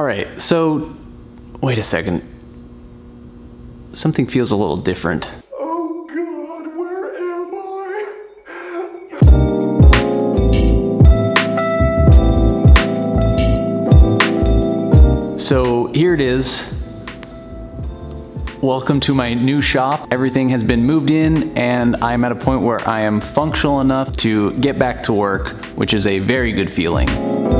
All right, so wait a second. Something feels a little different. Oh God, where am I? So here it is. Welcome to my new shop. Everything has been moved in and I'm at a point where I am functional enough to get back to work, which is a very good feeling.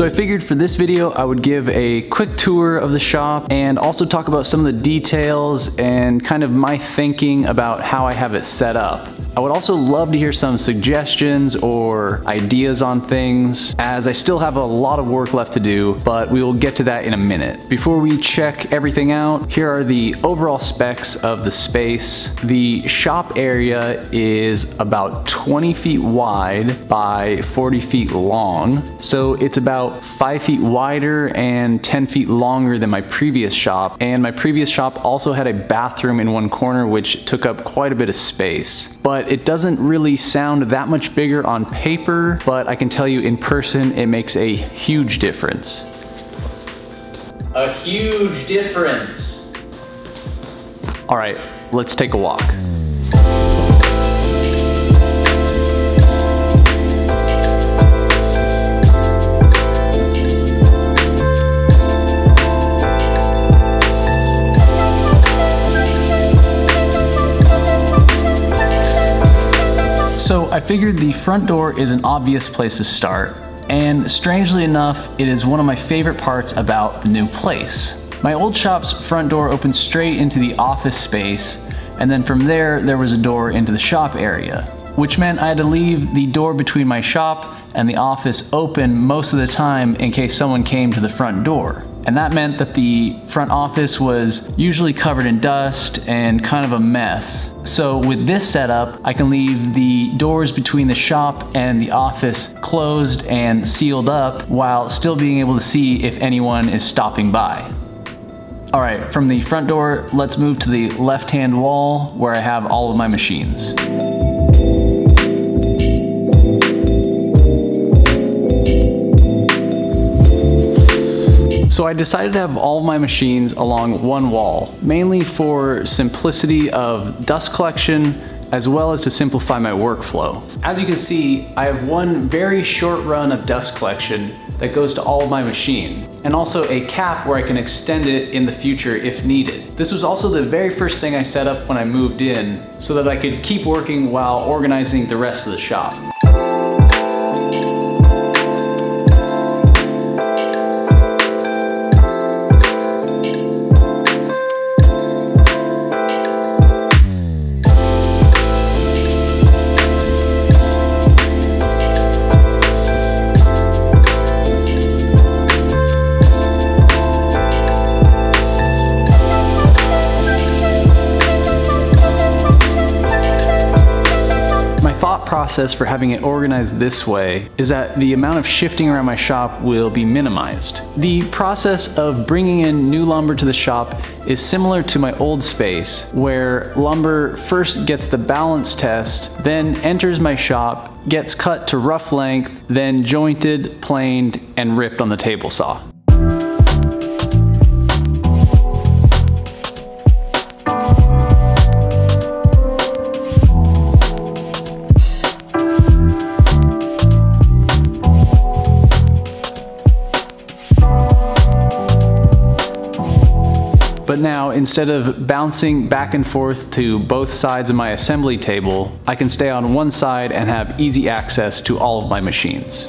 So I figured for this video I would give a quick tour of the shop and also talk about some of the details and kind of my thinking about how I have it set up. I would also love to hear some suggestions or ideas on things as I still have a lot of work left to do, but we will get to that in a minute. Before we check everything out, here are the overall specs of the space. The shop area is about 20 feet wide by 40 feet long. So it's about five feet wider and 10 feet longer than my previous shop. And my previous shop also had a bathroom in one corner, which took up quite a bit of space. But it doesn't really sound that much bigger on paper, but I can tell you in person, it makes a huge difference. A huge difference. All right, let's take a walk. Figured the front door is an obvious place to start, and strangely enough, it is one of my favorite parts about the new place. My old shop's front door opened straight into the office space, and then from there, there was a door into the shop area, which meant I had to leave the door between my shop and the office open most of the time in case someone came to the front door. And that meant that the front office was usually covered in dust and kind of a mess. So with this setup, I can leave the doors between the shop and the office closed and sealed up while still being able to see if anyone is stopping by. All right, from the front door, let's move to the left-hand wall where I have all of my machines. So I decided to have all my machines along one wall, mainly for simplicity of dust collection as well as to simplify my workflow. As you can see, I have one very short run of dust collection that goes to all of my machines, and also a cap where I can extend it in the future if needed. This was also the very first thing I set up when I moved in so that I could keep working while organizing the rest of the shop. Process for having it organized this way is that the amount of shifting around my shop will be minimized. The process of bringing in new lumber to the shop is similar to my old space, where lumber first gets the balance test, then enters my shop, gets cut to rough length, then jointed, planed, and ripped on the table saw. But now, instead of bouncing back and forth to both sides of my assembly table, I can stay on one side and have easy access to all of my machines.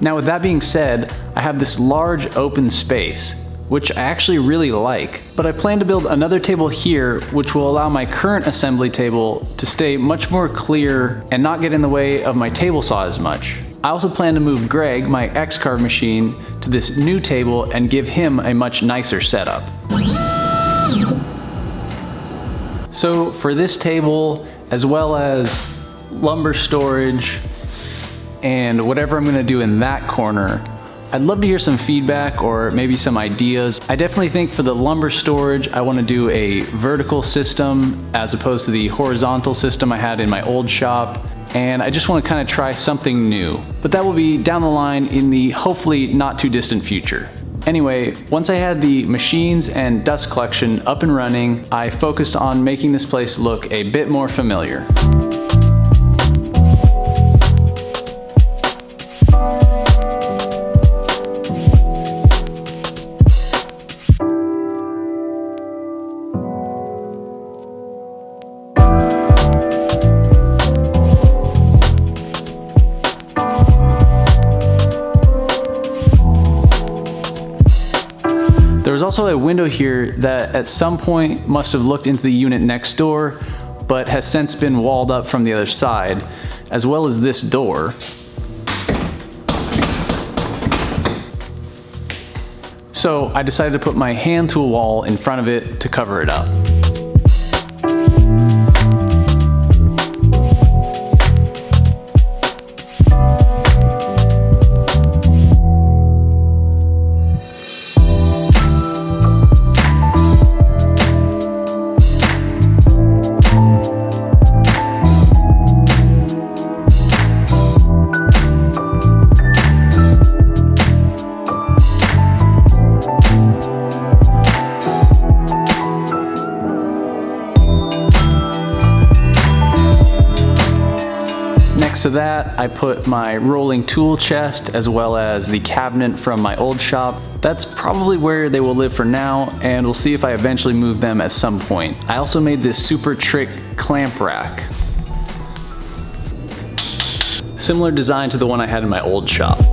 Now with that being said, I have this large open space, which I actually really like. But I plan to build another table here, which will allow my current assembly table to stay much more clear and not get in the way of my table saw as much. I also plan to move Greg, my X-Carve machine, to this new table and give him a much nicer setup. So for this table, as well as lumber storage and whatever I'm gonna do in that corner, I'd love to hear some feedback or maybe some ideas. I definitely think for the lumber storage, I want to do a vertical system as opposed to the horizontal system I had in my old shop and I just want to kind of try something new. But that will be down the line in the hopefully not too distant future. Anyway, once I had the machines and dust collection up and running, I focused on making this place look a bit more familiar. There was also a window here that at some point must have looked into the unit next door, but has since been walled up from the other side, as well as this door. So I decided to put my hand tool wall in front of it to cover it up. To that, I put my rolling tool chest as well as the cabinet from my old shop. That's probably where they will live for now, and we'll see if I eventually move them at some point. I also made this super trick clamp rack. Similar design to the one I had in my old shop.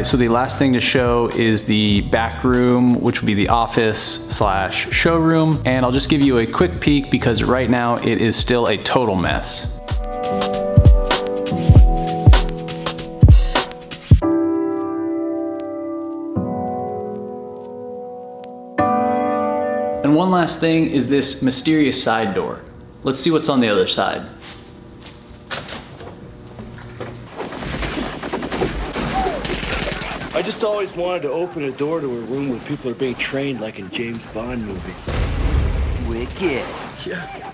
Right, so the last thing to show is the back room, which would be the office slash showroom. And I'll just give you a quick peek because right now it is still a total mess. And one last thing is this mysterious side door. Let's see what's on the other side. I just always wanted to open a door to a room where people are being trained like in James Bond movies. Wicked. Yeah.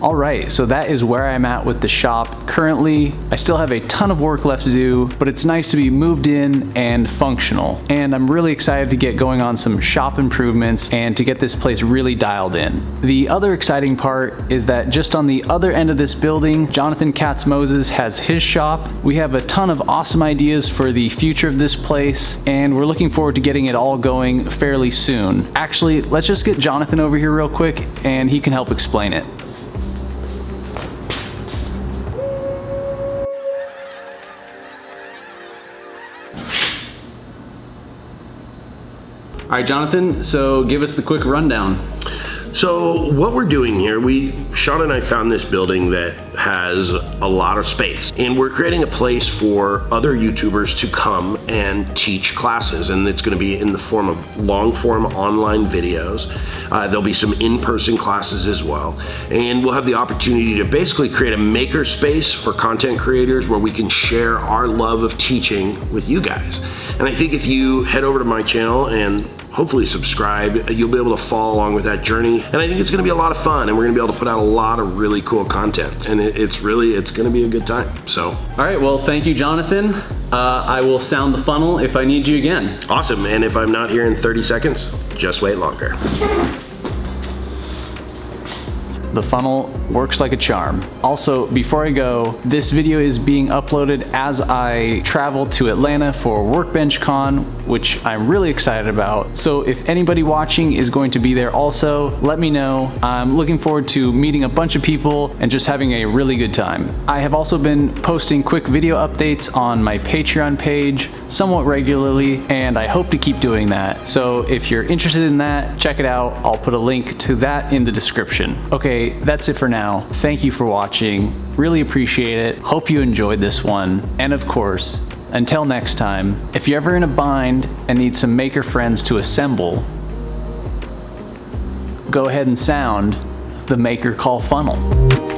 All right, so that is where I'm at with the shop. Currently, I still have a ton of work left to do, but it's nice to be moved in and functional. And I'm really excited to get going on some shop improvements and to get this place really dialed in. The other exciting part is that just on the other end of this building, Jonathan Katz Moses has his shop. We have a ton of awesome ideas for the future of this place, and we're looking forward to getting it all going fairly soon. Actually, let's just get Jonathan over here real quick and he can help explain it. All right, Jonathan, so give us the quick rundown. So what we're doing here, we Shaun and I found this building that has a lot of space, and we're creating a place for other YouTubers to come and teach classes, and it's going to be in the form of long form online videos. Uh, there'll be some in-person classes as well, and we'll have the opportunity to basically create a maker space for content creators where we can share our love of teaching with you guys. And I think if you head over to my channel and hopefully subscribe. You'll be able to follow along with that journey. And I think it's gonna be a lot of fun and we're gonna be able to put out a lot of really cool content. And it, it's really, it's gonna be a good time, so. All right, well, thank you, Jonathan. Uh, I will sound the funnel if I need you again. Awesome, and if I'm not here in 30 seconds, just wait longer. The funnel works like a charm. Also, before I go, this video is being uploaded as I travel to Atlanta for Workbench Con, which I'm really excited about. So if anybody watching is going to be there also, let me know. I'm looking forward to meeting a bunch of people and just having a really good time. I have also been posting quick video updates on my Patreon page somewhat regularly, and I hope to keep doing that. So if you're interested in that, check it out. I'll put a link to that in the description. Okay, that's it for now. Thank you for watching. Really appreciate it. Hope you enjoyed this one. And of course, until next time, if you're ever in a bind and need some maker friends to assemble, go ahead and sound the maker call funnel.